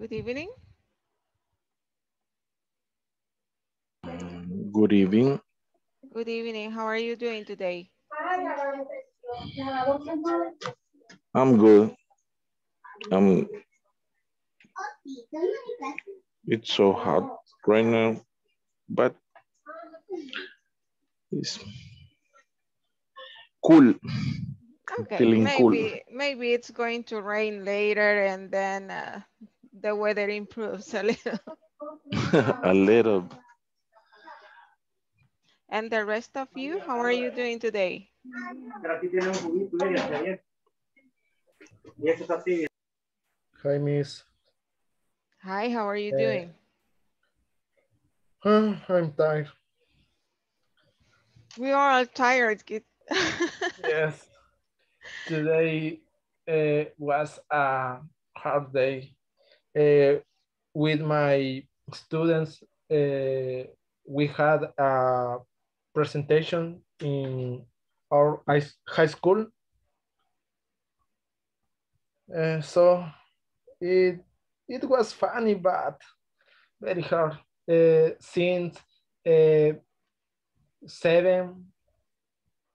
Good evening. Good evening. Good evening. How are you doing today? I'm good. I'm. It's so hot right now, but it's cool. Okay, Feeling cool. maybe maybe it's going to rain later and then uh, the weather improves a little. a little. And the rest of you, how are you doing today? Hi, Miss. Hi, how are you Eh, doing? Uh, I'm tired. We are all tired. kid. Yes. Today uh, was a hard day. Uh, with my students, uh, we had a presentation in our high school. Uh, so it it was funny, but very hard. Uh, since uh, 7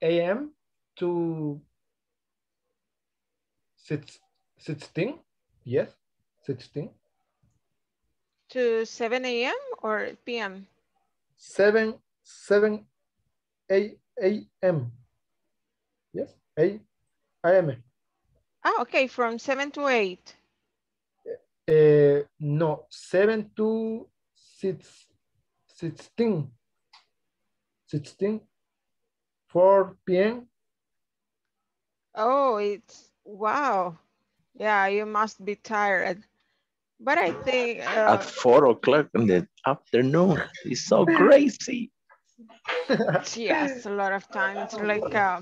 a.m. to six, 16, yes, 16, to 7 a.m. or p.m.? 7, 7 a, a.m. Yes, a, a.m. Ah, okay, from 7 to 8. Uh, no, 7 to 6, 16, 16, 4 p.m. Oh, it's wow. Yeah, you must be tired. But I think uh, At four o'clock in the afternoon. It's so crazy. yes, a lot of times like uh,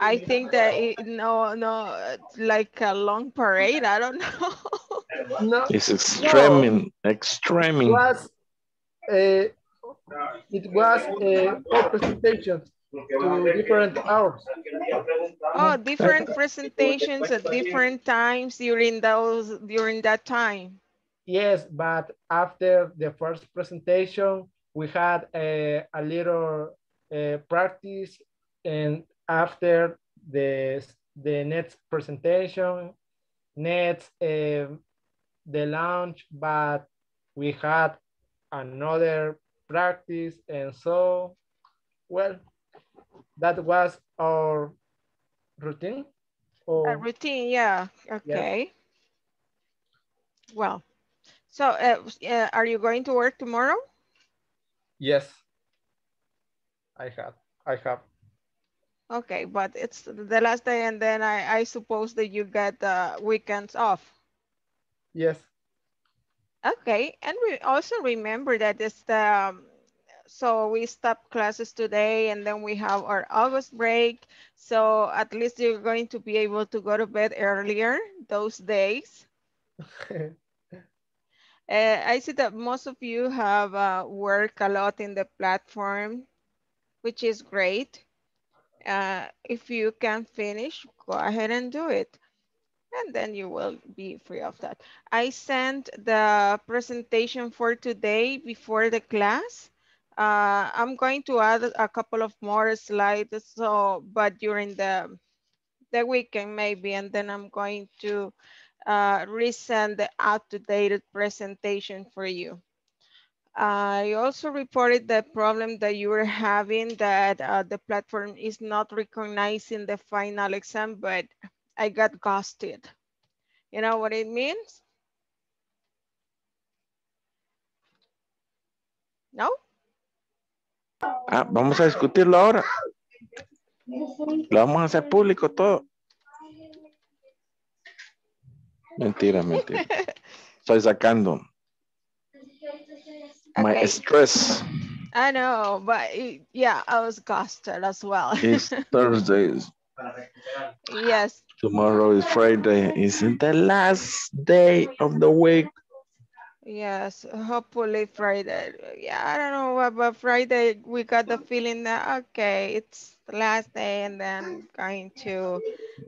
I think that it, no, no, like a long parade. I don't know. No, It's extreming, extreming. was uh, it was a four presentations to different hours. oh, different presentations at different times during those during that time. Yes, but after the first presentation, we had a, a little uh, practice, and after the the next presentation, next um the launch, but we had another practice, and so well, that was our routine. A routine, yeah. Okay. Well, so uh, uh, are you going to work tomorrow? yes, I have, I have. Okay, but it's the last day, and then I I suppose that you get uh, weekends off. Yes. Okay, and we also remember that it's the, um, so we stop classes today and then we have our August break. So at least you're going to be able to go to bed earlier those days. Uh, I see that most of you have uh, worked a lot in the platform, which is great. Uh, if you can finish, go ahead and do it. And then you will be free of that. I sent the presentation for today before the class. Uh, I'm going to add a couple of more slides, so but during the the weekend maybe, and then I'm going to uh, resend the up-to-date presentation for you. I also reported the problem that you were having that uh, the platform is not recognizing the final exam, but I got ghosted. You know what it means? No? Ah, vamos a discutirlo ahora. Lo vamos a hacer público todo. Mentira, mentira. Estoy sacando my Okay. stress. I know, but it- yeah, I was ghosted as well. It's Thursday. yes, Tomorrow is Friday. It's the last day of the week. Yes, hopefully Friday. Yeah, I don't know about Friday. We got the feeling that, okay, it's the last day and then going to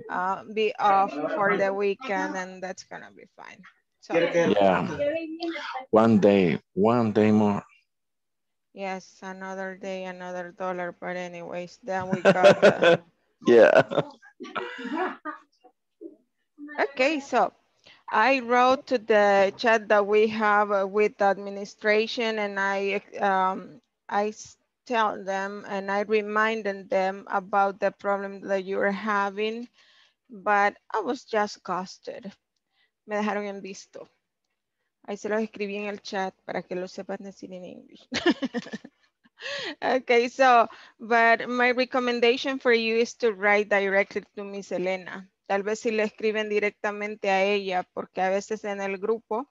uh, be off for the weekend and that's gonna be fine. So, Yeah. One day, one day more. yes, another day, another dollar. But anyways, then we got the, Yeah. okay, so I wrote to the chat that we have uh, with administration and I, um, I tell them and I reminded them about the problem that you are having, but I was just ghosted. Me dejaron en visto. Ahí se los escribí en el chat para que lo sepan decir en English. okay, so, but my recommendation for you is to write directly to Miss Elena. Tal vez si le escriben directamente a ella, porque a veces en el grupo,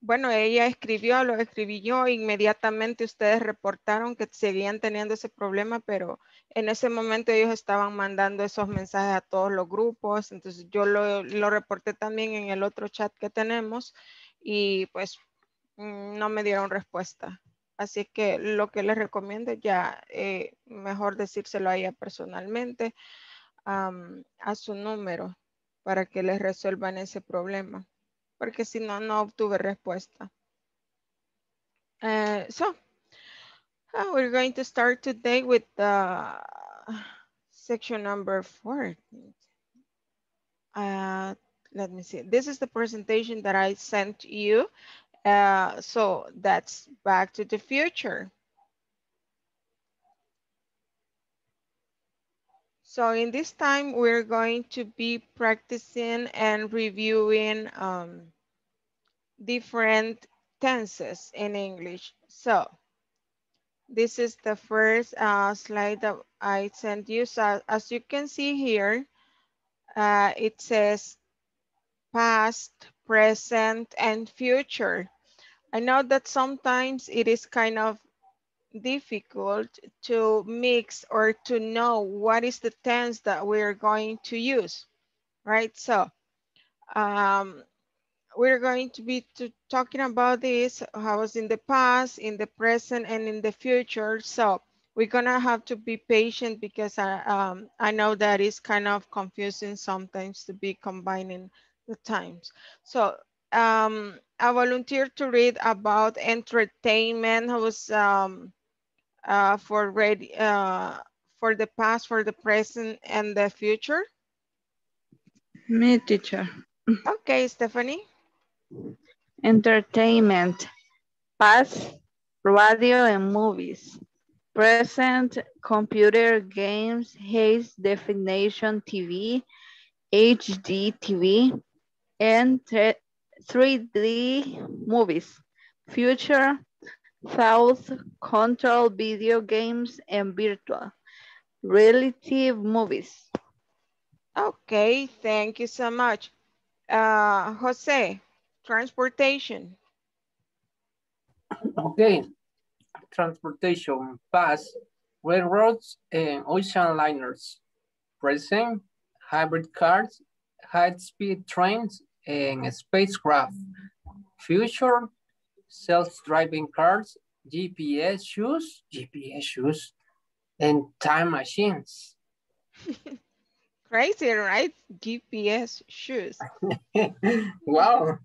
bueno, ella escribió, lo escribí yo, inmediatamente ustedes reportaron que seguían teniendo ese problema, pero en ese momento ellos estaban mandando esos mensajes a todos los grupos, entonces yo lo, lo reporté también en el otro chat que tenemos y pues mm, no me dieron respuesta. Así que lo que les recomiendo ya, eh, mejor decírselo a ella personalmente, am, a su número, para que les resuelvan ese problema. Porque si no, no obtuve respuesta. Uh, so, uh, we're going to start today with uh, section number four. Uh, let me see. This is the presentation that I sent you. Uh, so that's Back to the Future. So in this time, we're going to be practicing and reviewing um, different tenses in English. So this is the first uh, slide that I sent you. So as you can see here, uh, it says past, present, and future. I know that sometimes it is kind of difficult to mix or to know what is the tense that we're going to use, right? So um, we're going to be to talking about this, how was in the past, in the present, and in the future. So we're gonna have to be patient because I, um, I know that is kind of confusing sometimes to be combining the times. So um, I volunteered to read about entertainment. I was um, uh, for ready uh, for the past, for the present, and the future? Me, teacher. Okay, Stephanie. Entertainment. Past, radio and movies. Present, computer games, haze definition TV, HD TV, and 3D movies. Future, South control video games and virtual reality movies. Okay, thank you so much. Uh, Jose, transportation. Okay, transportation, past, railroads and ocean liners. Present, hybrid cars, high-speed trains and spacecraft. Future, self-driving cars, GPS shoes, GPS shoes, and time machines. Crazy, right? GPS shoes. wow.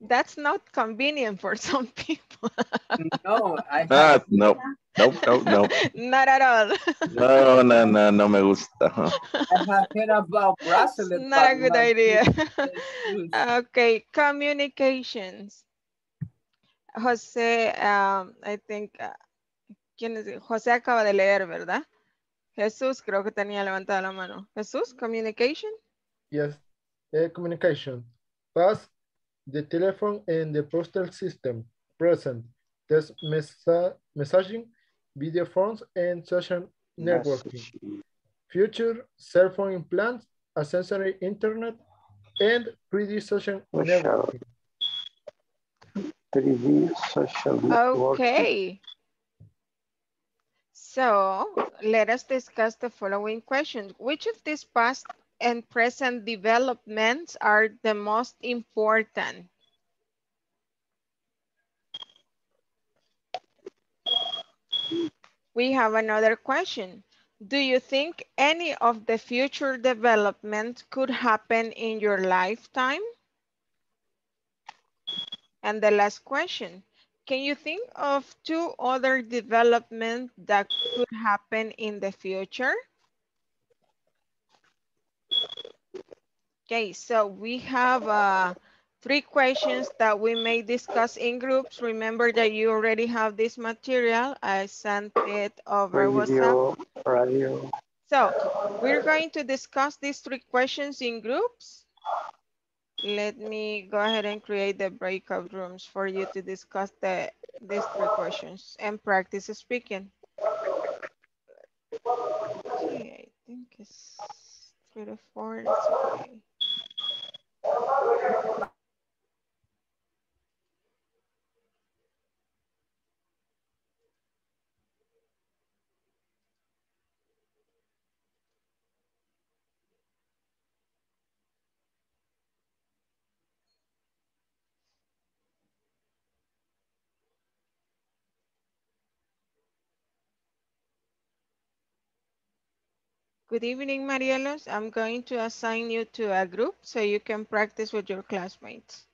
That's not convenient for some people. no, I Ah, no, no, no, no. not at all. No, no, no, no me gusta. I have heard about bracelet. not a good not idea. Okay, communications. José, um, I think, uh, ¿quién es? José acaba de leer, ¿verdad? Jesús creo que tenía levantada la mano. Jesús, communication. Yes, uh, communication. Past, the telephone and the postal system. Present, text messa messaging, video phones, and social networking. Future, cell phone implants, a sensory internet, and 3D social networking. 3D social networking. Okay. So let us discuss the following questions. Which of these past and present developments are the most important? We have another question. Do you think any of the future development could happen in your lifetime? And the last question, can you think of two other developments that could happen in the future? Okay, so we have uh, three questions that we may discuss in groups. Remember that you already have this material. I sent it over Radio, WhatsApp. radio. So we're going to discuss these three questions in groups. Let me go ahead and create the breakout rooms for you to discuss the these three questions and practice speaking. Okay, I think it's three to four. It's okay. Good evening, Marielos. I'm going to assign you to a group so you can practice with your classmates.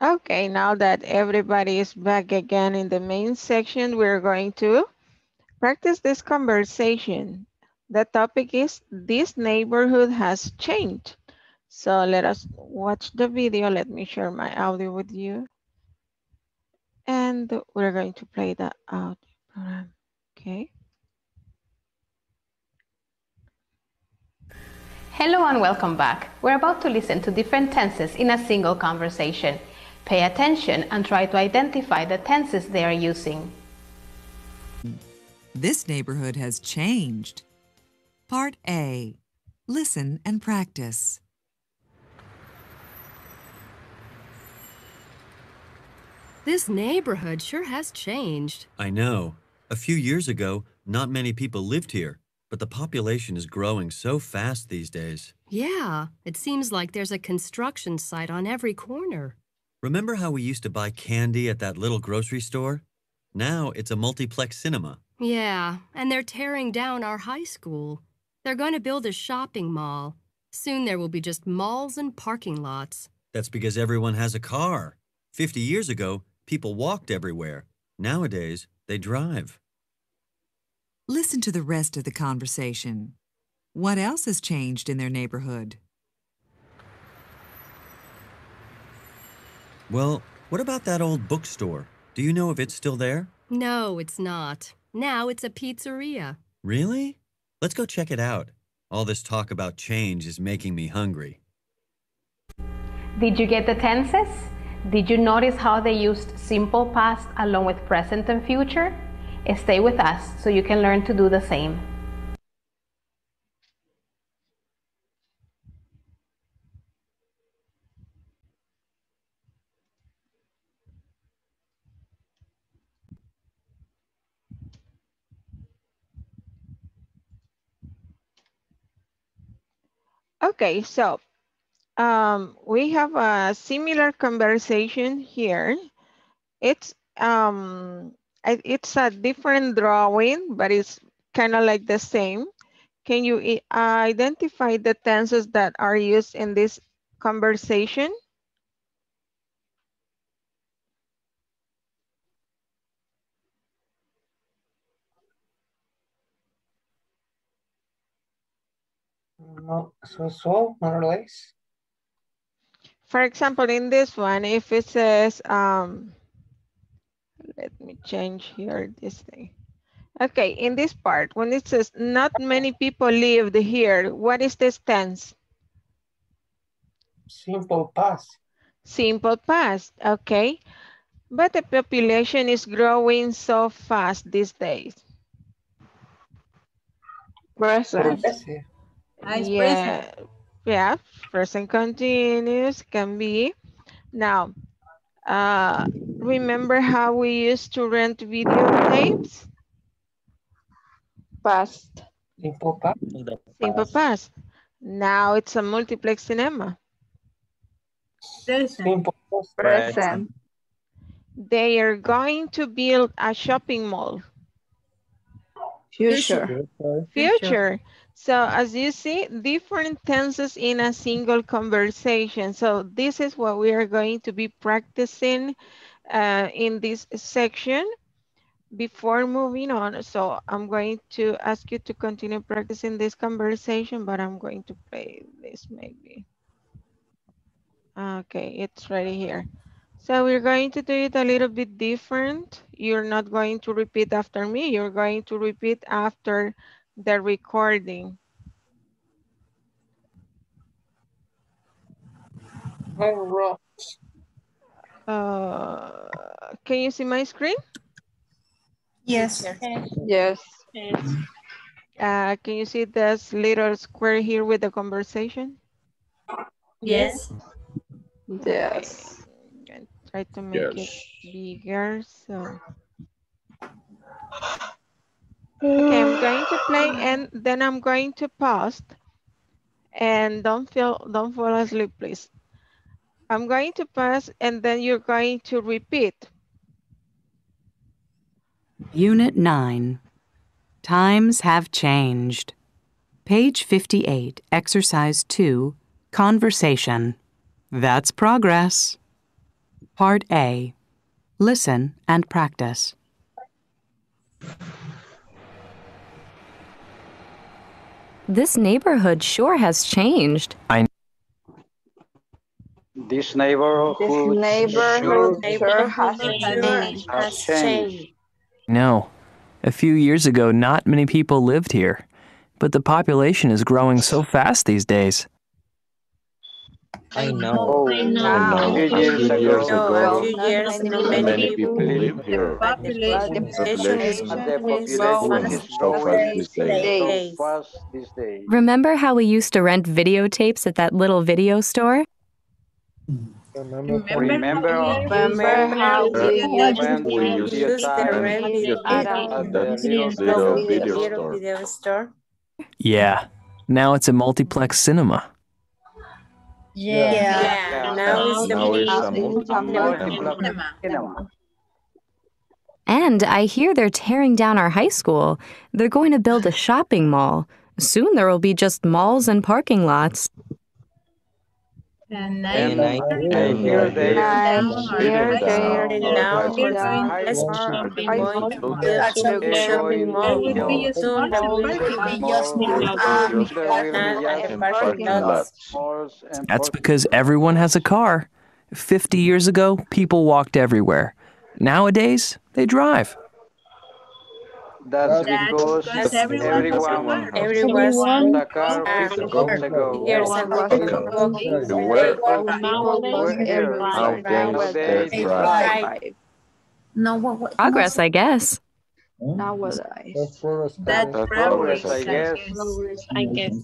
Okay, now that everybody is back again in the main section, we're going to practice this conversation. The topic is this neighborhood has changed. So let us watch the video. Let me share my audio with you. And we're going to play the audio program. Okay. Hello and welcome back. We're about to listen to different tenses in a single conversation. Pay attention and try to identify the tenses they are using. This neighborhood has changed. Part A. Listen and practice. This neighborhood sure has changed. I know. A few years ago, not many people lived here, but the population is growing so fast these days. Yeah, it seems like there's a construction site on every corner. Remember how we used to buy candy at that little grocery store? Now it's a multiplex cinema. Yeah, and they're tearing down our high school. They're going to build a shopping mall. Soon there will be just malls and parking lots. That's because everyone has a car. 50 years ago, people walked everywhere. Nowadays, they drive. Listen to the rest of the conversation. What else has changed in their neighborhood? Well, what about that old bookstore? Do you know if it's still there? No, it's not. Now it's a pizzeria. Really? Let's go check it out. All this talk about change is making me hungry. Did you get the tenses? Did you notice how they used simple past along with present and future? Stay with us so you can learn to do the same. Okay, so um, we have a similar conversation here. It's um, it's a different drawing, but it's kind of like the same. Can you identify the tenses that are used in this conversation? So, so, more or less. For example, in this one, if it says, um, let me change here this thing. Okay, in this part, when it says not many people lived here, what is this tense? Simple past. Simple past, okay. But the population is growing so fast these days. Present. Present. yeah, yeah, present continuous can be. Now, uh, remember how we used to rent videotapes? Past. Simple past. Simple past. Now it's a multiplex cinema. Simple. Present. They are going to build a shopping mall. Future. Future. So as you see, different tenses in a single conversation. So this is what we are going to be practicing uh, in this section before moving on. So I'm going to ask you to continue practicing this conversation, but I'm going to play this maybe. Okay, it's ready here. So we're going to do it a little bit different. You're not going to repeat after me. You're going to repeat after the recording. All right. Uh, can you see my screen? Yes. Yes. Uh, can you see this little square here with the conversation? Yes. Yes. Okay. Try to make Yes. it bigger. So. Okay, I'm going to play and then I'm going to pause. And don't feel, don't fall asleep, please. I'm going to pause and then you're going to repeat. Unit 9. Times have changed. Page 58, Exercise 2, Conversation. That's progress. Part A. Listen and practice. This neighborhood sure has changed. This neighborhood, This neighborhood sure has changed. has changed. No. A few years ago, not many people lived here, but the population is growing so fast these days. I know. Oh, know. a few years Few years ago, ago, A few years ago, many, many people live here. population Population the population is is so growing fast these days. so fast these days. Remember how we used to rent videotapes at that little video store? Remember how- Remember Remember how we when we we used used to to rent rent videotapes at at that little little video little store. video store. Yeah. Now it's a multiplex cinema. Yeah. Yeah. Now it's the Now it's a multi- multi-cinema. cinema. And I hear they're tearing down our high school. They're going to build a shopping mall. Soon there will be just malls and parking lots. And And I I hear they I hear Building they're now our we're high going school. to shopping mall. to build a shopping mall. Soon there will be just malls and parking lots. malls and That's because everyone has a car. 50 years ago, people walked everywhere. Nowadays, they drive. That's That's because because everyone has everyone car. The car has 50 a car. years ago. Years ago. The where? We're here. Nowadays, they drive. No, what, what? Progress, I guess. Nowadays. Hmm? That's progress. That's That's progress, I guess. I guess.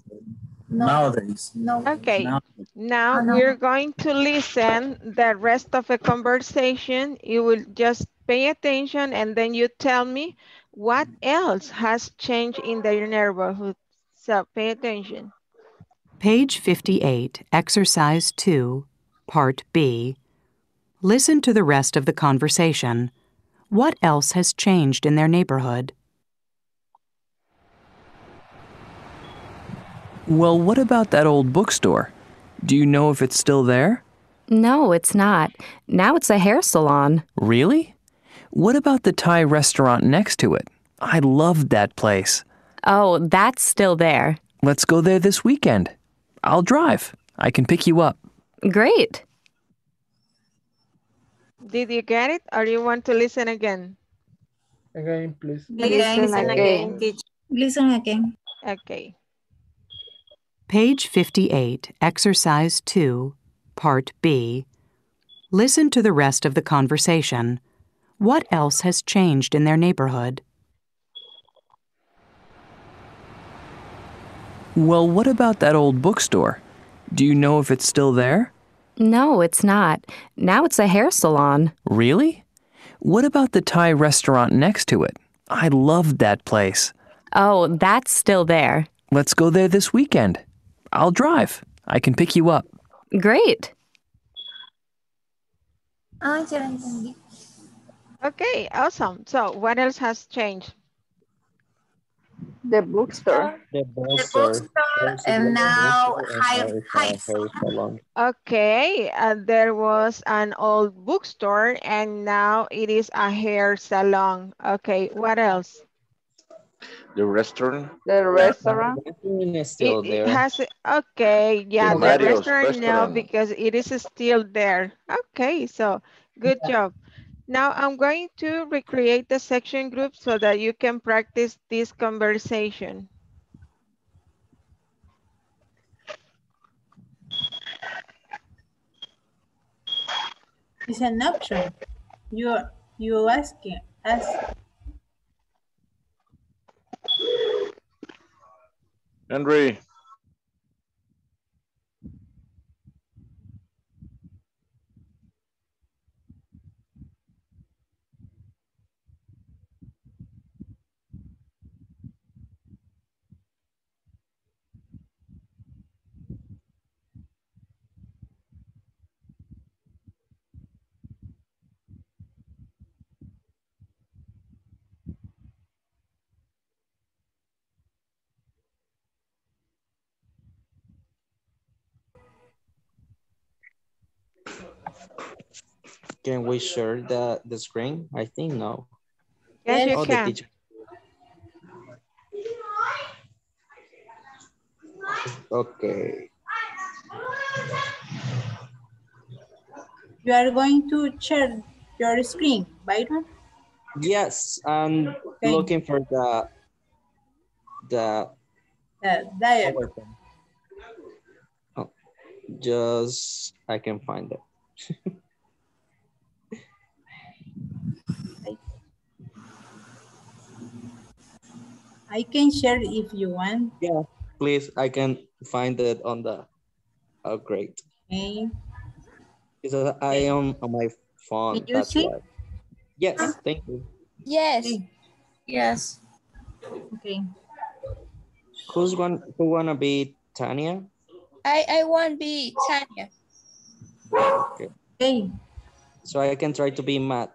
Nowadays. No. Okay, now I know. we're going to listen the rest of the conversation. You will just pay attention and then you tell me what else has changed in the neighborhood. So pay attention. Page 58, Exercise 2, Part B. Listen to the rest of the conversation. What else has changed in their neighborhood? Well, what about that old bookstore? Do you know if it's still there? No, it's not. Now it's a hair salon. Really? What about the Thai restaurant next to it? I loved that place. Oh, that's still there. Let's go there this weekend. I'll drive. I can pick you up. Great. Did you get it or you want to listen again? Again, please. Listen again. Listen again. Okay. Page 58, Exercise 2, Part B. Listen to the rest of the conversation. What else has changed in their neighborhood? Well, what about that old bookstore? Do you know if it's still there? No, it's not. Now it's a hair salon. Really? What about the Thai restaurant next to it? I loved that place. Oh, that's still there. Let's go there this weekend. I'll drive. I can pick you up. Great. Ah, ya la entendí. Okay, awesome. So what else has changed? The bookstore. The bookstore. And now high, high. Okay, uh, there was an old bookstore and now it is a hair salon. Okay, what else? The restaurant. The restaurant. It's still It, there. it has, okay, yeah, the Mario's restaurant no, restaurant. because it is still there. Okay, so good job. Now I'm going to recreate the section group so that you can practice this conversation. It's an option. You you asking ask Henry. Can we share the, the screen? I think no. Yes, you Oh, the can. teacher. Okay. You are going to share your screen, Byron? Yes, I'm Okay. looking for the the Uh, diagram. Oh, just I can find it. I can share if you want. Yeah, please. I can find it on the. Oh, great. Okay. Because I am on my phone. Did you that's see? why. Yes, thank you. Yes. Yes. Okay. Who's one? Who wanna be Tanya? I, I want be Tanya. Okay. Okay. So I can try to be Matt.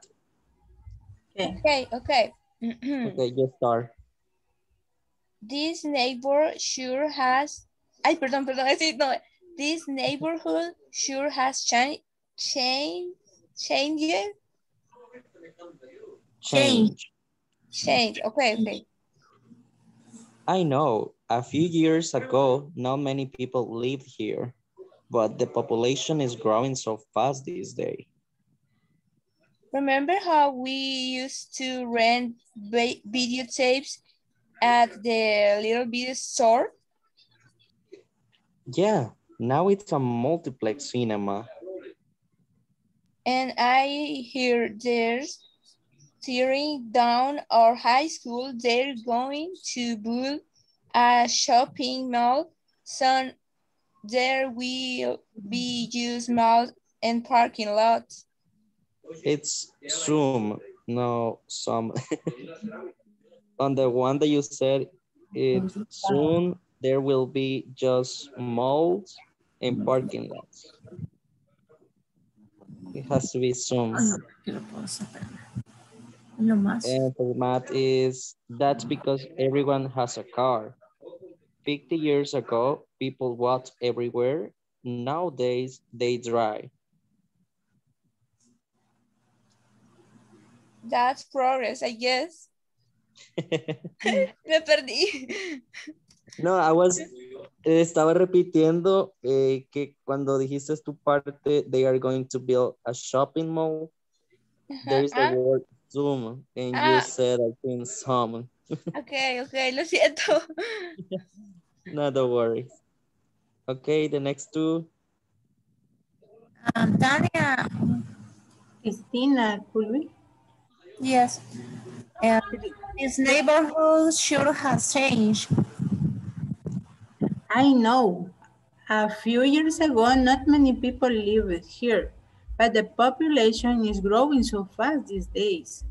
Okay. Okay, okay. Okay, just start. This neighbor sure has. Ay, perdón, perdón. sí, no. This neighborhood sure has changed. Change. Changed. Change. Change. Okay, okay. I know. A few years ago, not many people lived here, but the population is growing so fast these days. Remember how we used to rent vi- videotapes at the little video store? Yeah, now it's a multiplex cinema. And I hear there's tearing down our high school. They're going to build a shopping mall. So there will be used malls and parking lots. It's Zoom, no some. On the one that you said, it soon there will be just malls and parking lots. It has to be soon. And for math is, that's because everyone has a car. 50 years ago, people walked everywhere. Nowadays, they drive. That's progress, I guess. Me perdí. No, I was, eh, estaba repitiendo eh, que cuando dijiste tu parte, they are going to build a shopping mall. There is the Ah. word Zoom, and Ah. you said, I think, some. Ok, ok, lo siento. No, don't worry. Okay, the next two. Um, Tanya. Christina, could we? Yes. And this neighborhood sure has changed. I know. A few years ago, not many people lived here, but the population is growing so fast these days.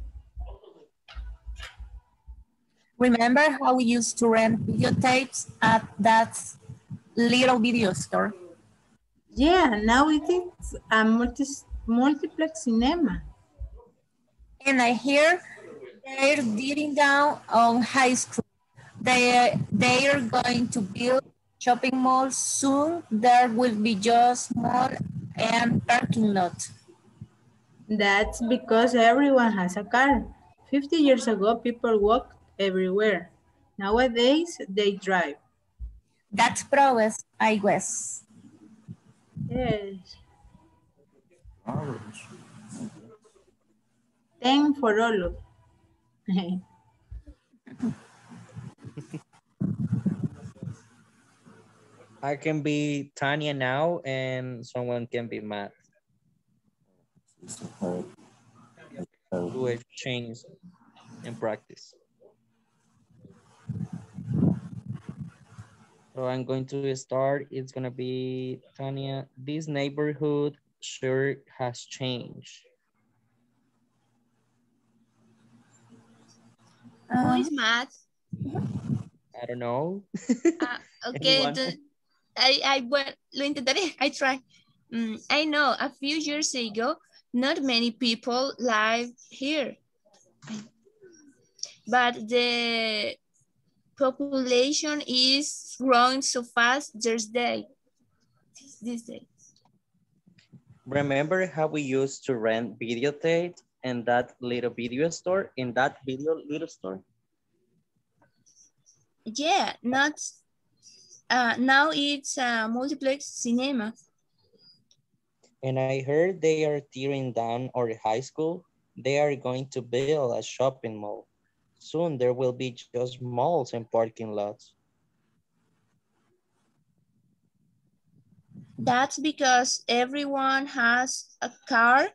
Remember how we used to rent videotapes at that little video store? Yeah, now it is a multi multiplex cinema. And I hear they're digging down on high school. They, they are going to build shopping malls soon. There will be just mall and parking lot. That's because everyone has a car. 50 years ago, people walked everywhere. Nowadays, they drive. That's progress, I guess. Yes. 10 for all of I can be Tanya now, and someone can be Matt. Do exchange and practice. So I'm going to start. It's gonna be Tanya. This neighborhood sure has changed. Who is Matt? I don't know. Ah, okay, Anyone? I, I, bueno, lo intentaré, I try. Mm, I know, a few years ago, not many people live here. But the population is growing so fast this day. This day. Remember how we used to rent videotape in that little video store, in that video little store? Yeah, not, uh, now it's a multiplex cinema. And I heard they are tearing down our high school. They are going to build a shopping mall. Soon there will be just malls and parking lots. That's because everyone has a car.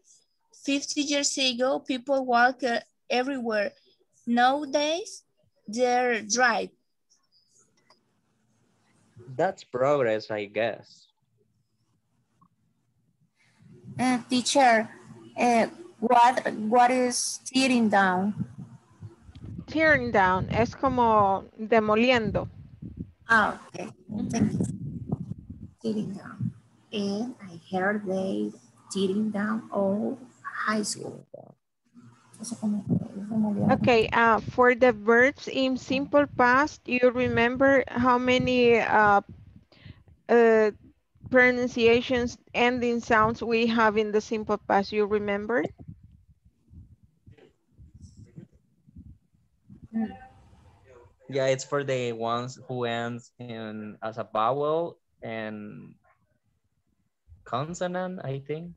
50 years ago, people walk uh, everywhere. Nowadays, they're drive. That's progress, I guess. Uh, teacher, uh, what, what is tearing down? Tearing down es como demoliendo. Ah, okay. Thank you. Tearing down. And I heard they tearing down all high school. Eso como- como- Okay, uh, for the verbs in simple past, you remember how many uh, uh, pronunciations, ending sounds we have in the simple past, you remember? Yeah, it's for the ones who ends in as a vowel and consonant, I think.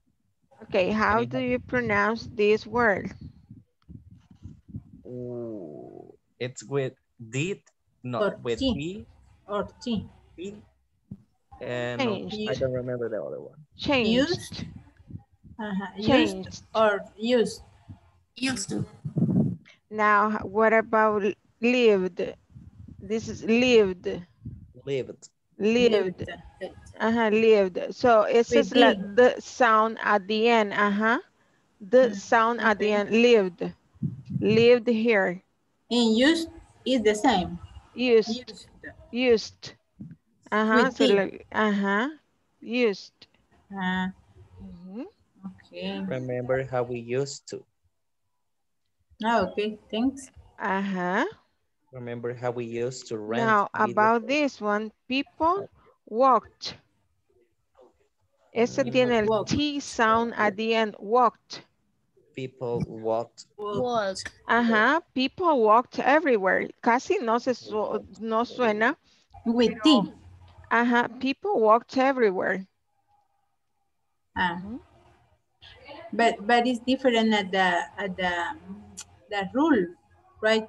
Okay, how do you pronounce this word? Ooh, it's with did, not with Orti. he. Or T. he, And Changed. I don't remember the other one. Changed. Used. Uh-huh. Used Changed. or used. Used to. Now, what about lived? This is lived, Lived. Lived. Uh-huh, lived. So it's With just like the sound at the end. Uh-huh. The sound at the end, lived. Lived here. And used is the same. Used. Used. Used. Uh-huh. With So like, uh-huh. Used. Uh, Mhm. okay. Remember how we used to. Ah, okay. Thanks. Uh-huh. Remember how we used to rent. Now, video about this one, people walked. Ese People tiene el walked. T sound at the end, walked. People walked. Was. Ajá, people walked everywhere. Casi no se su- no suena. With T. Ajá, people walked everywhere. Ah. But but it's different at the at the the rule, right?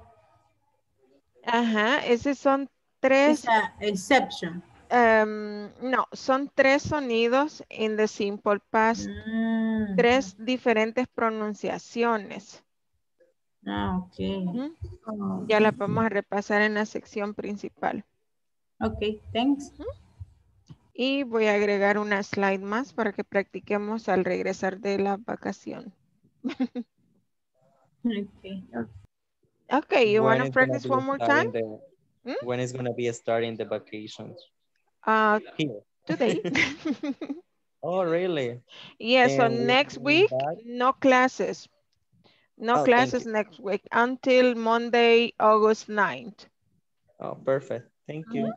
Ajá, esos son tres, It's a exception. em, no, son tres sonidos in the simple past. Mm. Tres diferentes pronunciaciones. Ah, okay. Ujú. Ya las vamos a repasar en la sección principal. Okay, thanks. Y voy a agregar una slide más para que practiquemos al regresar de la vacación. Okay. Okay, you want to practice one more time? the- Hmm? When is gonna be starting the vacations? Uh, Here. today. Oh, really? yeah, so next week, back- no classes. No Oh, classes next week until Monday, August 9th. Oh, perfect. Thank you.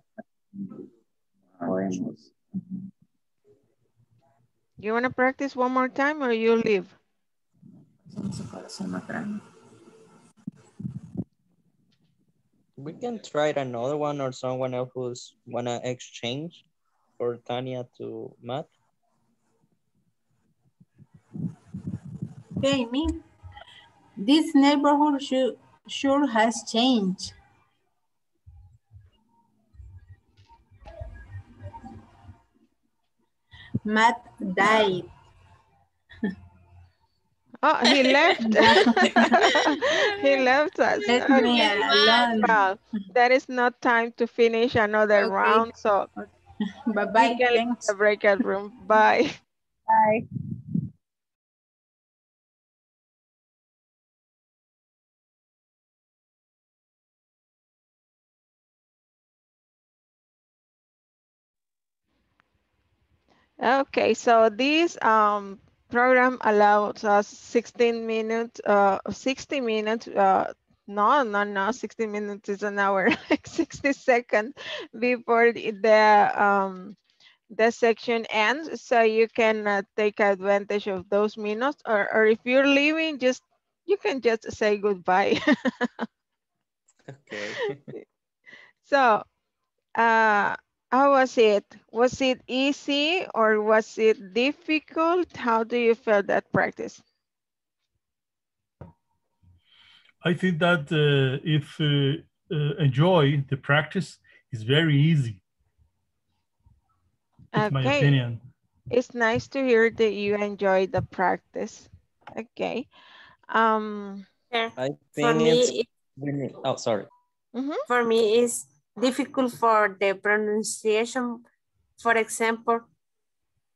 You want to practice one more time or you leave? We can try another one or someone else who's wanna exchange for Tanya to Matt. Okay, me. This neighborhood sure, sure has changed. Matt died. Oh, he left. he left us. Let me Okay. Well, there is not time to finish another Okay. round, so Bye-bye, we thanks. the breakout room. Bye. Bye. Okay, so this um, program allows us 16 minutes, uh, 60 minutes, uh, no, no, no, 60 minutes is an hour, like 60 seconds before the, the, um, the section ends so you can uh, take advantage of those minutes or, or if you're leaving just you can just say goodbye Okay. so uh how was it was it easy or was it difficult how do you feel that practice I think that uh, if uh, uh, enjoy the practice is very easy. It's my Okay. opinion. It's nice to hear that you enjoy the practice. Okay. Um, I For think me, it's it- we need- oh sorry. For me, it's difficult for the pronunciation. For example,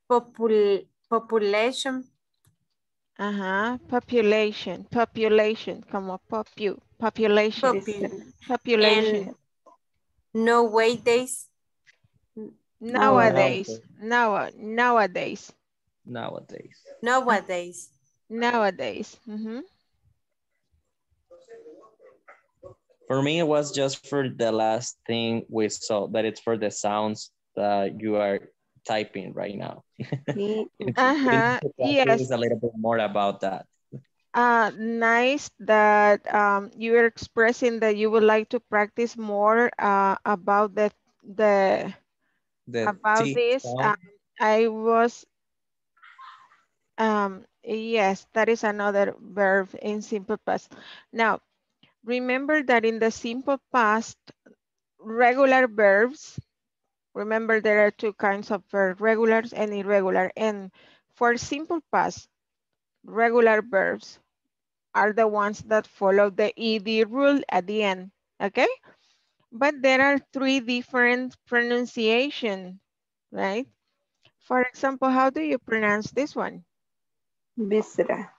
popul population. uh-huh. Population, population, como popu, population, Popu- population. And nowadays. Nowadays, now, nowadays, Nowadays. Nowadays. nowadays. mhm. For me, it was just for the last thing we saw, that it's for the sounds that you are typing right now. Uh-huh, yes. It's a little bit more about that. Uh, nice that um, you are expressing that you would like to practice more uh, about the the The about this. Um, I was um, yes, that is another verb in simple past. Now, remember that in the simple past, regular verbs. Remember there are two kinds of verb, regulars and irregular. And for simple past, regular verbs are the ones that follow the ED rule at the end, okay? But there are three different pronunciation, right? For example, how do you pronounce this one? Visera.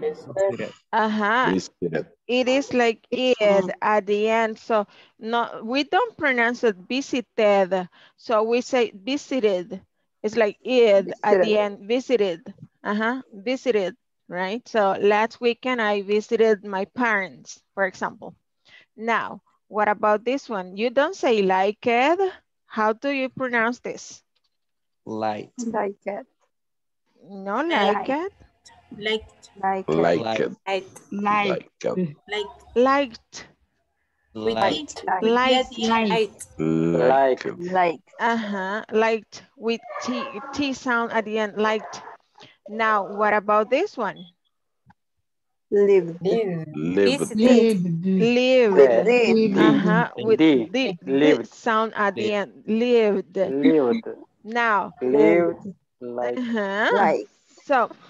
Visited. Uh-huh. Visited. It is like id at the end. So no, we don't pronounce it visited. So we say visited. It's like id at the end, visited. Uh-huh, visited, right? So last weekend I visited my parents, for example. Now, what about this one? You don't say like it. How do you pronounce this? Light. Like it. No, like. Like. Like Like it. Like. Like it. Like. Liked. Light. Liked. Light. Like it. Like. Uh-huh, liked with T, T sound at the end, liked. Now, what about this one? Lived. Lived. Lived. Lived. Uh-huh, with Indeed. the, the Lived. sound at the Lived. end, lived. Lived. Now, Lived. Like. uh-huh. Like. So, Visited.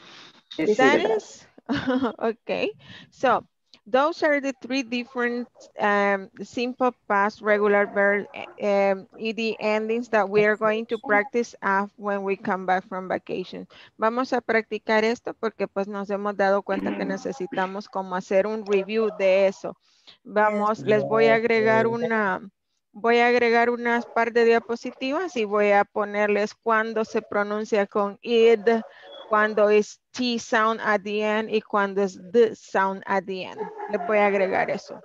That is, okay. So, those are the three different um, simple past regular verb um, ED endings that we are going to practice when we come back from vacation. Vamos a practicar esto porque pues nos hemos dado cuenta que necesitamos como hacer un review de eso. Vamos, les voy a agregar una, voy a agregar unas par de diapositivas y voy a ponerles cuando se pronuncia con id, cuando es T sound at the end y cuando es the sound at the end. Les voy a agregar eso.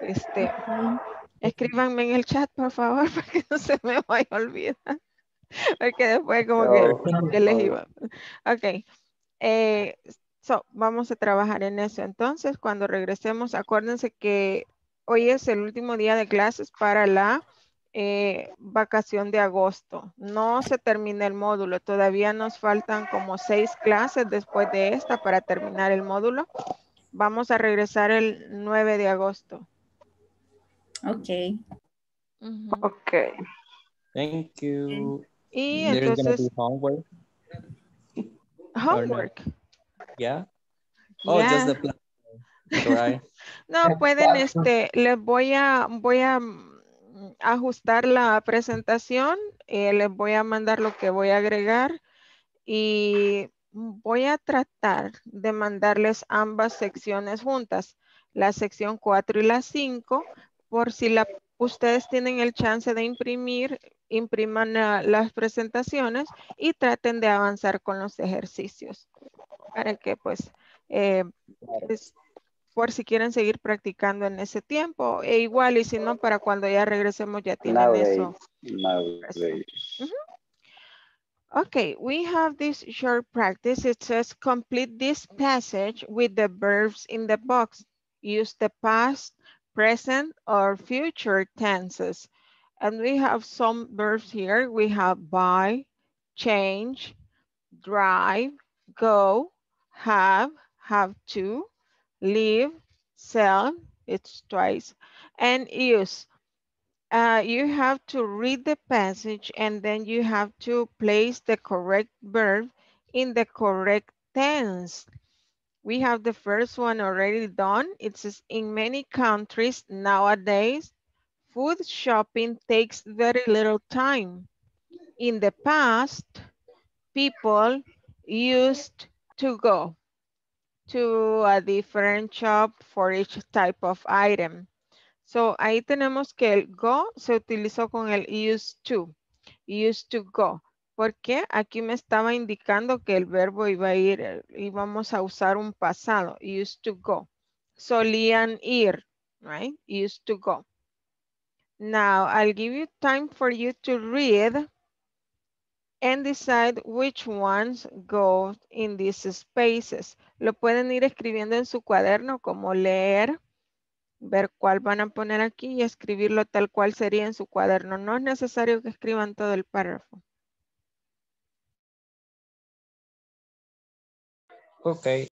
Este, escríbanme en el chat, por favor, para que no se me vaya a olvidar. Porque después como que, que les iba. Ok. Eh, so, vamos a trabajar en eso. Entonces, cuando regresemos, acuérdense que hoy es el último día de clases para la eh, vacación de agosto. No se termina el módulo. Todavía nos faltan como seis clases después de esta para terminar el módulo. Vamos a regresar el 9 de agosto. Ok. Ujú. Ok. Thank you. Y There's entonces, homework. homework. Yeah. Oh, Yeah. just the plan. Right. No, pueden, este, les voy a, voy a ajustar la presentación, eh, les voy a mandar lo que voy a agregar y voy a tratar de mandarles ambas secciones juntas, la sección 4 y la 5, por si la, ustedes tienen el chance de imprimir, impriman la- las presentaciones y traten de avanzar con los ejercicios para que pues eh, es- por si quieren seguir practicando en ese tiempo. E igual, y si no, para cuando ya regresemos ya tienen Nowadays. eso. Nowadays. Okay, we have this short practice. It says complete this passage with the verbs in the box. Use the past, present, or future tenses. And we have some verbs here. We have buy, change, drive, go, have, have to, live, sell, it's twice, and use. Uh, you have to read the passage and then you have to place the correct verb in the correct tense. We have the first one already done. It says in many countries nowadays, food shopping takes very little time. In the past, people used to go to a different shop for each type of item. So ahí tenemos que el go se utilizó con el used to, used to go. Porque aquí me estaba indicando que el verbo iba a ir, eh, íbamos a usar un pasado, used to go. Solían ir, right? Used to go. Now, I'll give you time for you to read and decide which ones go in these spaces. Lo pueden ir escribiendo en su cuaderno como leer, ver cuál van a poner aquí y escribirlo tal cual sería en su cuaderno. No es necesario que escriban todo el párrafo. Okay.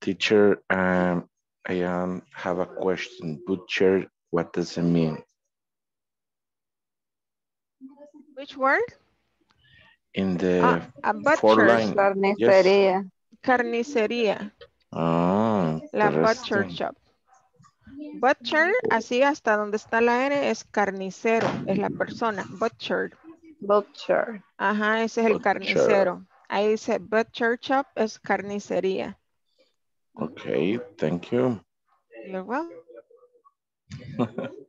Teacher, um, I um, have a question. Butcher, what does it mean? Which word? In the Ah, a four butcher. line. Yes. Carnicería. Ah, La butcher shop. Butcher, así hasta donde está la N, es carnicero, es la persona. Butcher. Butcher. Ajá, ese es el carnicero. Ahí dice butcher shop, es carnicería. Okay, thank you. You're welcome.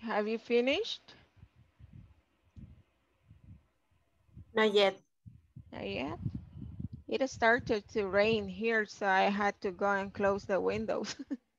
Have you finished? Not yet. Not yet. It started to rain here, so I had to go and close the windows.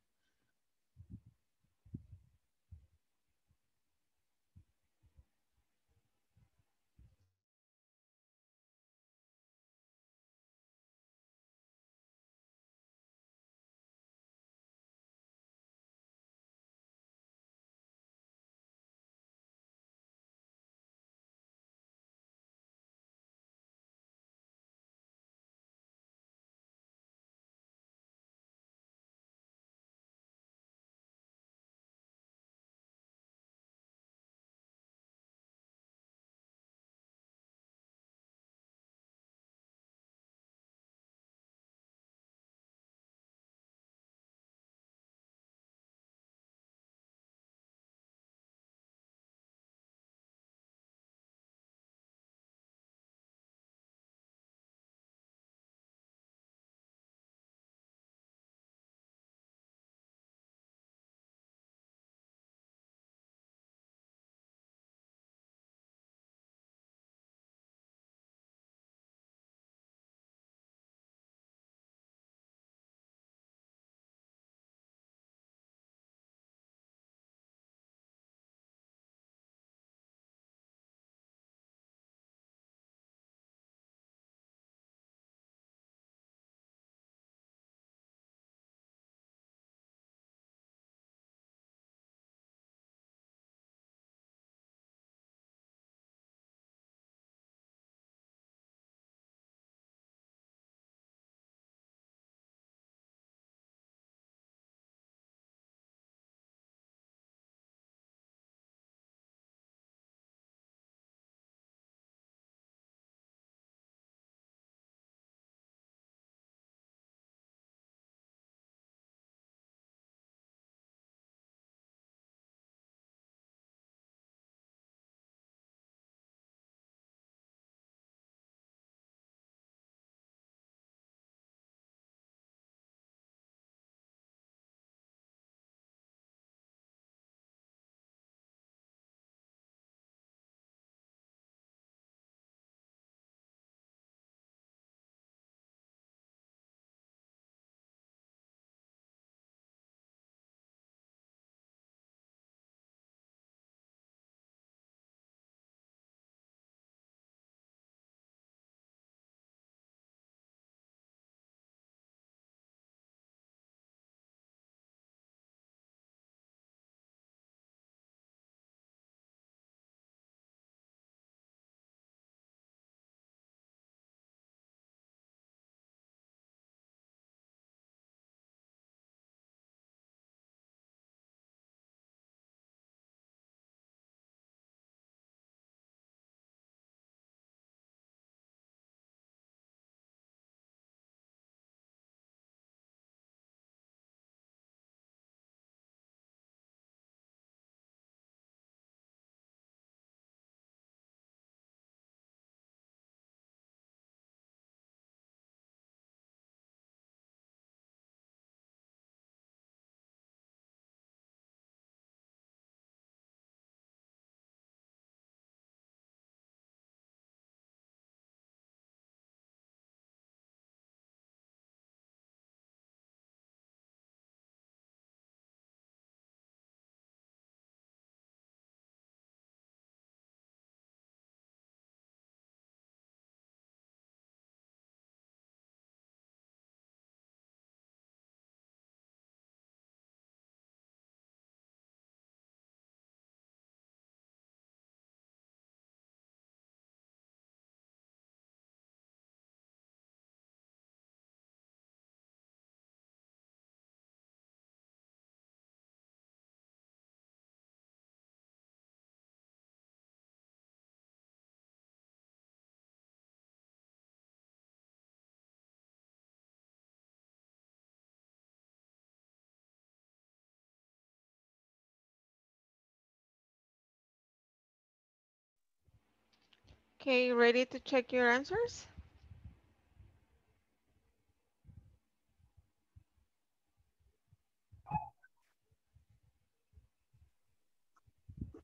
Okay, ready to check your answers?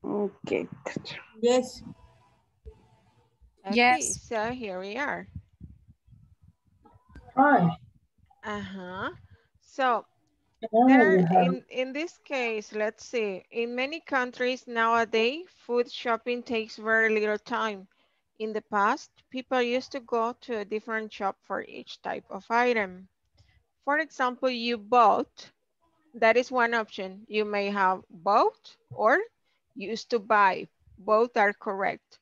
Okay. Yes. Okay, Yes. so here we are. Hi. Uh-huh. So there, in, in this case, let's see, in many countries nowadays, food shopping takes very little time. In the past, people used to go to a different shop for each type of item. For example, you bought, that is one option. You may have bought or used to buy. Both are correct.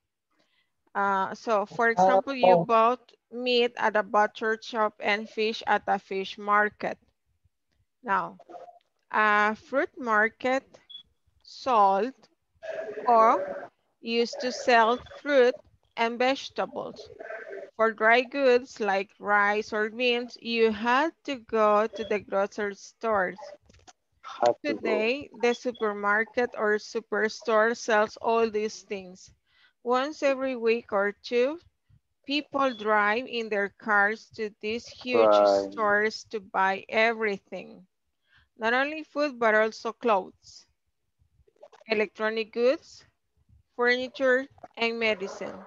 Uh, so for example, you Oh. bought meat at a butcher shop and fish at a fish market. Now, a fruit market sold or used to sell fruit and vegetables. For dry goods like rice or beans, you had to go to the grocery stores. Today, the supermarket or superstore sells all these things. Once every week or two, people drive in their cars to these huge Right. stores to buy everything. Not only food, but also clothes, electronic goods, furniture, and medicine.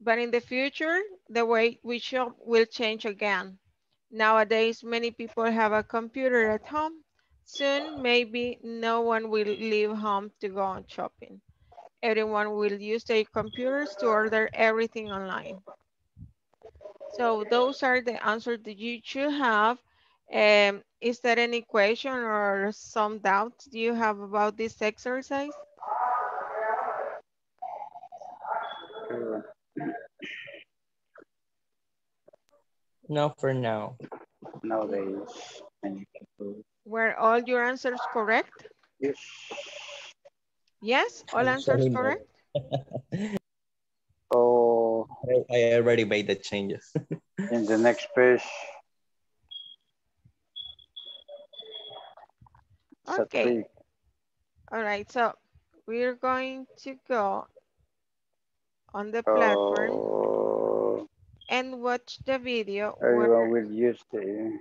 But in the future, the way we shop will change again. Nowadays, many people have a computer at home. Soon, maybe no one will leave home to go on shopping. Everyone will use their computers to order everything online. So those are the answers that you should have. Um, is there any question or some doubts you have about this exercise? No, for now. Nowadays, many people. Were all your answers correct? Yes. Yes, all answers Sorry, correct? So I already made the changes. in the next page. Okay. All right, so we're going to go on the platform So and watch the video everyone will use the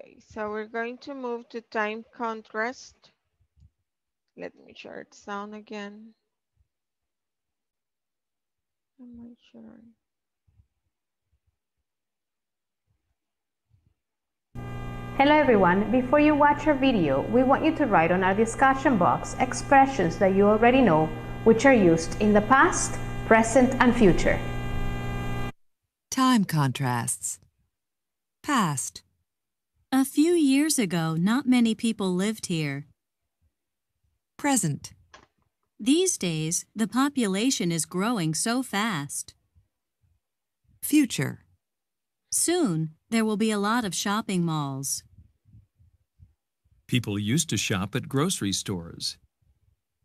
Okay, so we're going to move to time contrast. Let me share the sound again. I'm not sure? Hello everyone, before you watch our video, we want you to write on our discussion box expressions that you already know, which are used in the past, present, and future. Time contrasts. Past. A few years ago, not many people lived here. Present. These days, the population is growing so fast. Future. Soon, there will be a lot of shopping malls. People used to shop at grocery stores.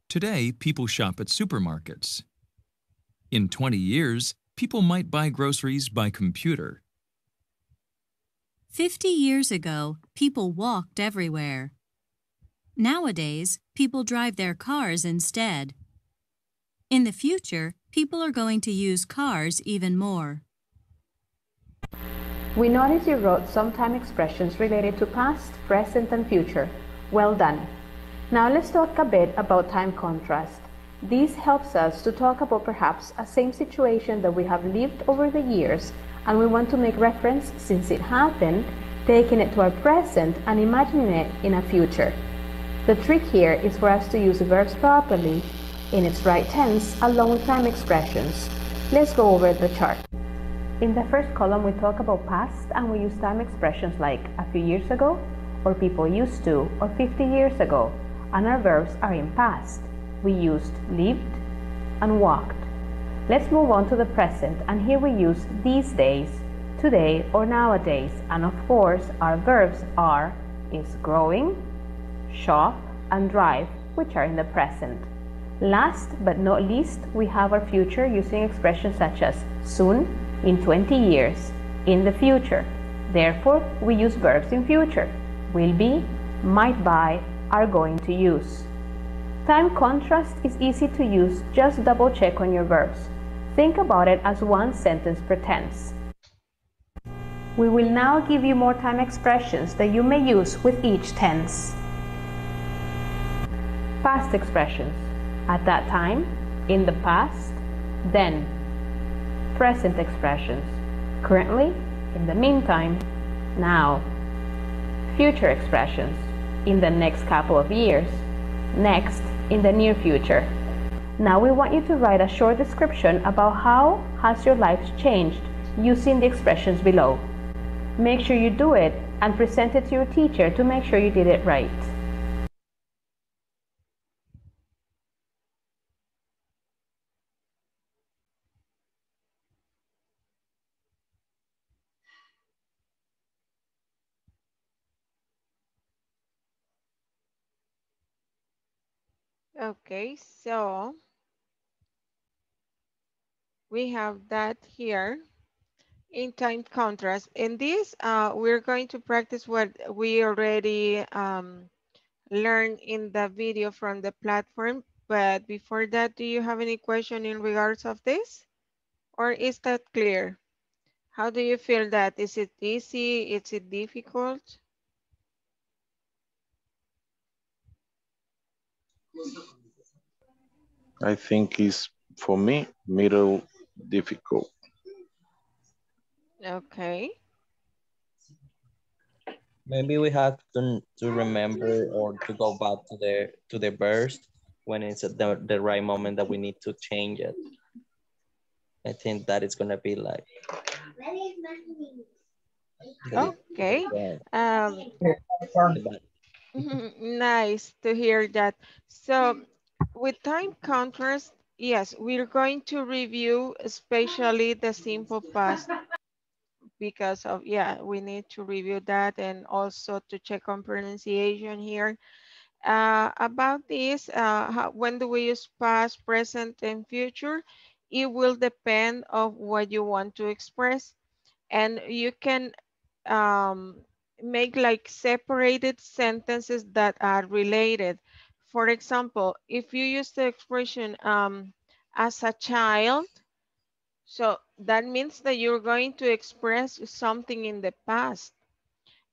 Today, people shop at supermarkets. In 20 years, people might buy groceries by computer. Fifty years ago, people walked everywhere. Nowadays, people drive their cars instead. In the future, people are going to use cars even more. We notice you wrote some time expressions related to past, present, and future. Well done. Now let's talk a bit about time contrast. This helps us to talk about perhaps a same situation that we have lived over the years and we want to make reference since it happened, taking it to our present and imagining it in a future. The trick here is for us to use verbs properly in its right tense along with time expressions. Let's go over the chart. In the first column, we talk about past and we use time expressions like a few years ago, or people used to, or 50 years ago, and our verbs are in past. We used lived and walked. Let's move on to the present, and here we use these days, today, or nowadays, and of course, our verbs are is growing, shop, and drive, which are in the present. Last but not least, we have our future using expressions such as soon, in 20 years, in the future. Therefore, we use verbs in future. Will be, might buy, are going to use. Time contrast is easy to use, just double check on your verbs. Think about it as one sentence per tense. We will now give you more time expressions that you may use with each tense. Past expressions. At that time, in the past, then. Present expressions. Currently, in the meantime, now. Future expressions. In the next couple of years. Next, in the near future. Now we want you to write a short description about how has your life changed using the expressions below. Make sure you do it and present it to your teacher to make sure you did it right. Okay, so we have that here in time contrast. In this, uh, we're going to practice what we already um, learned in the video from the platform. But before that, do you have any question in regards of this? Or is that clear? How do you feel that? Is it easy? Is it difficult? I think it's, for me, middle difficult. Okay. Maybe we have to, to remember or to go back to the to the verse when it's at the, the right moment that we need to change it. I think that is gonna be like Okay. Um, nice to hear that. So with time contrast, yes, we're going to review especially the simple past because of, yeah, we need to review that and also to check on pronunciation here. Uh, about this, uh, how, when do we use past, present, and future? It will depend of what you want to express. And you can um, make like separated sentences that are related. For example, if you use the expression um, as a child, so that means that you're going to express something in the past.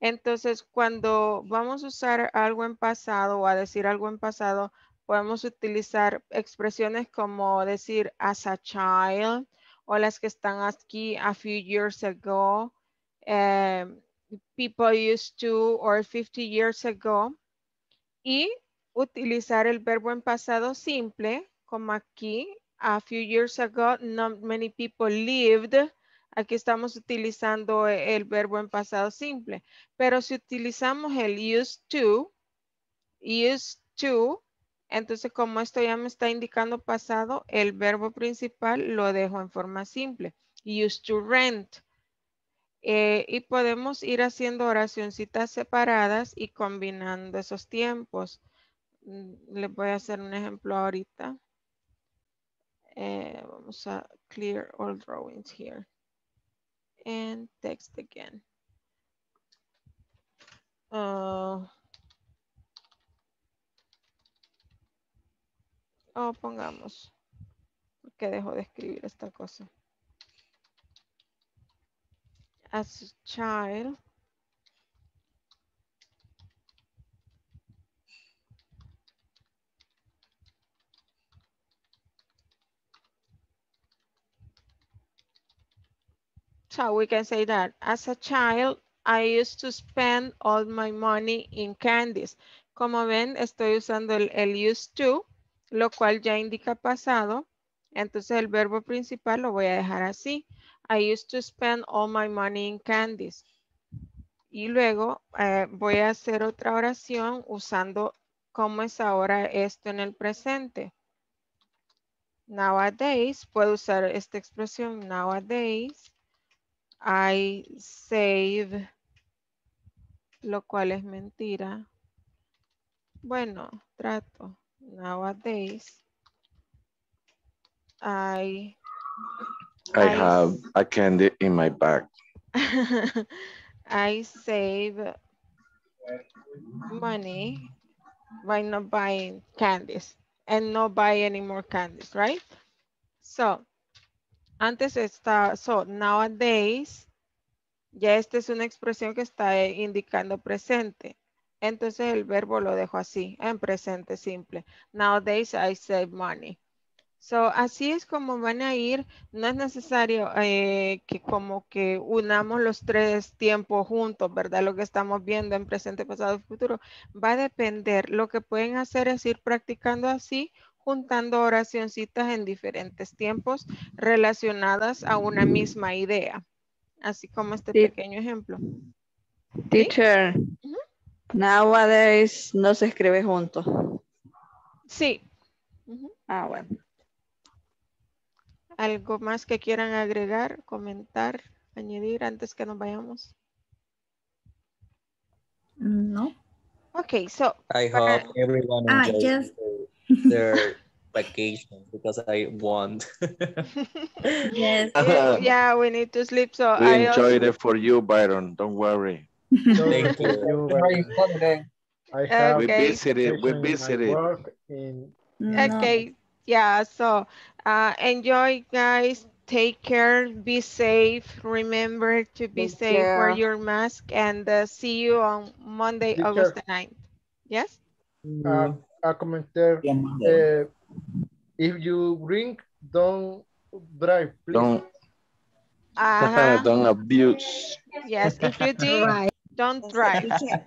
Entonces, cuando vamos a usar algo en pasado o a decir algo en pasado, podemos utilizar expresiones como decir as a child o las que están aquí a few years ago, um, people used to or 50 years ago. Y utilizar el verbo en pasado simple, como aquí, a few years ago, not many people lived. Aquí estamos utilizando el verbo en pasado simple. Pero si utilizamos el used to, used to, entonces como esto ya me está indicando pasado, el verbo principal lo dejo en forma simple. Used to rent. Eh, y podemos ir haciendo oracioncitas separadas y combinando esos tiempos. Mm, Les voy a hacer un ejemplo ahorita. Eh, vamos a clear all drawings here. And text again. Uh, oh, pongamos. porque dejo de escribir esta cosa? As a child. So we can say that as a child, I used to spend all my money in candies. Como ven, estoy usando el, el used to, lo cual ya indica pasado. Entonces el verbo principal lo voy a dejar así. I used to spend all my money in candies. Y luego eh, voy a hacer otra oración usando cómo es ahora esto en el presente. Nowadays, puedo usar esta expresión nowadays. I save, lo cual es mentira. Bueno, trato. Nowadays, I... I have a candy in my bag. I save money by not buying candies and not buy any more candies, right? So, antes está, so nowadays, ya esta es una expresión que está indicando presente. Entonces el verbo lo dejo así, en presente simple. Nowadays I save money. So, así es como van a ir. No es necesario eh, que como que unamos los tres tiempos juntos, ¿verdad? Lo que estamos viendo en presente, pasado y futuro. Va a depender. Lo que pueden hacer es ir practicando así, juntando oracioncitas en diferentes tiempos relacionadas a una misma idea. Así como este Sí. pequeño ejemplo. Teacher, nowadays no se escribe junto. Sí. Ah, bueno. ¿Algo más que quieran agregar, comentar, añadir antes que nos vayamos? No. Okay, so I hope everyone Ah, enjoys yes. their vacation because I won. Yes. Yeah, yeah, we need to sleep. So We I enjoyed also, it for you, Byron. Don't worry. Thank you. I have We Okay. visited. We my visited. work in okay, yeah. So uh, enjoy, guys. Take care. Be safe. Remember to be Take safe. Wear your mask, and uh, see you on Monday, Teacher. August the 9th. Yes. a, a comentar. eh, if you drink, don't drive, please. Don't Uh-huh. don't abuse. Yes. If you did, don't drive. Teacher,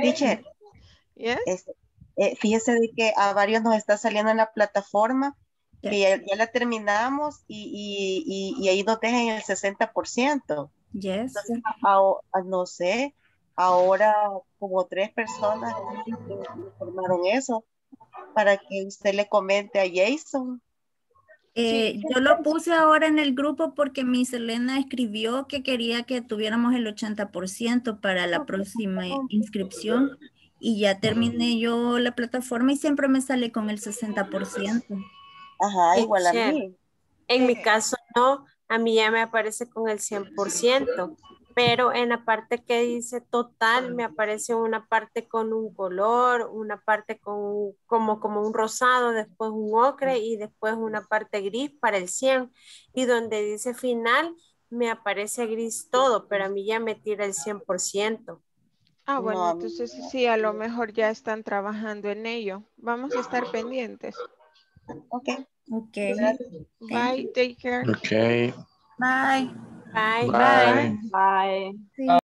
teacher, Yes. Eh, fíjese de que a varios nos está saliendo en la plataforma que ya, ya la terminamos y, y, y, y ahí nos dejan el 60%. Yes. Entonces, a- a- no sé, ahora como tres personas informaron eso para que usted le comente a Jason. Eh, yo lo puse ahora en el grupo porque mi Selena escribió que quería que tuviéramos el 80% para la próxima inscripción y ya terminé yo la plataforma y siempre me sale con el 60%. Ajá, igual a mí. En mi caso no, a mí ya me aparece con el 100%, pero en la parte que dice total me aparece una parte con un color, una parte con como, como un rosado, después un ocre y después una parte gris para el 100 y donde dice final me aparece gris todo, pero a mí ya me tira el 100%. Ah, bueno, No, entonces sí, a lo mejor ya están trabajando en ello. Vamos a estar pendientes. Ok. Ok. Bye, take care. Okay. Bye. Bye. Bye. Bye. Sí.